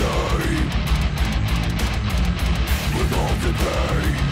day With all the pain.